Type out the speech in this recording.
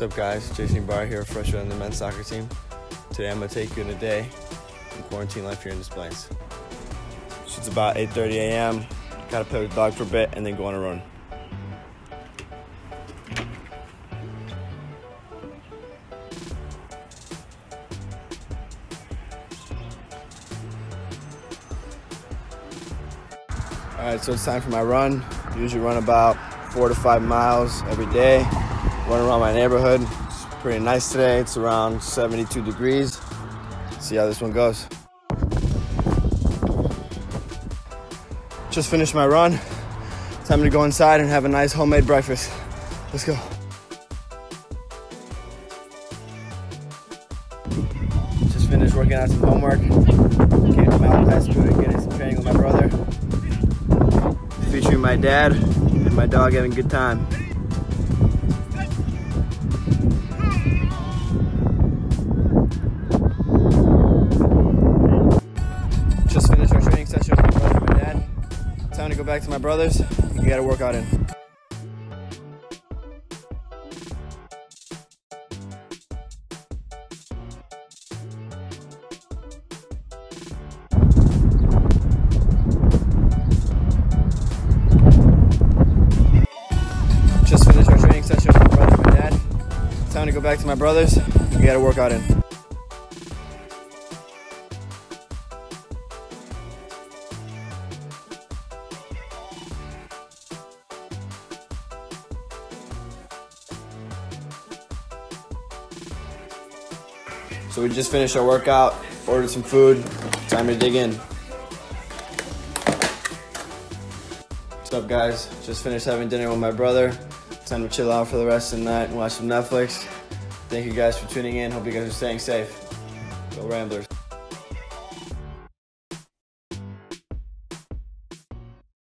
up guys, Jason Ybarra here, freshman on the men's soccer team. Today I'm gonna take you in a day in quarantine life here in Des Plaines. It's about 8.30 a.m., gotta play with the dog for a bit and then go on a run. All right, so it's time for my run. Usually run about four to five miles every day. Run around my neighborhood. It's pretty nice today. It's around 72 degrees. See how this one goes. Just finished my run. Time to go inside and have a nice homemade breakfast. Let's go. Just finished working on some homework. Came to Mountain High School and getting some training with my brother featuring my dad and my dog having a good time. To go back to my brother's We gotta work out in. Just finished our training session with my brother and my dad. Time to go back to my brother's We gotta work out in. So we just finished our workout, ordered some food, time to dig in. What's up guys? Just finished having dinner with my brother. Time to chill out for the rest of the night and watch some Netflix. Thank you guys for tuning in. Hope you guys are staying safe. Go Ramblers.